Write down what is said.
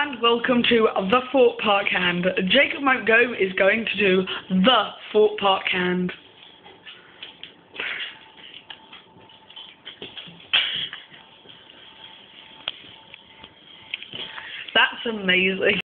and welcome to the Fort Park Hand. Jacob Mount is going to do the Fort Park Hand. That's amazing.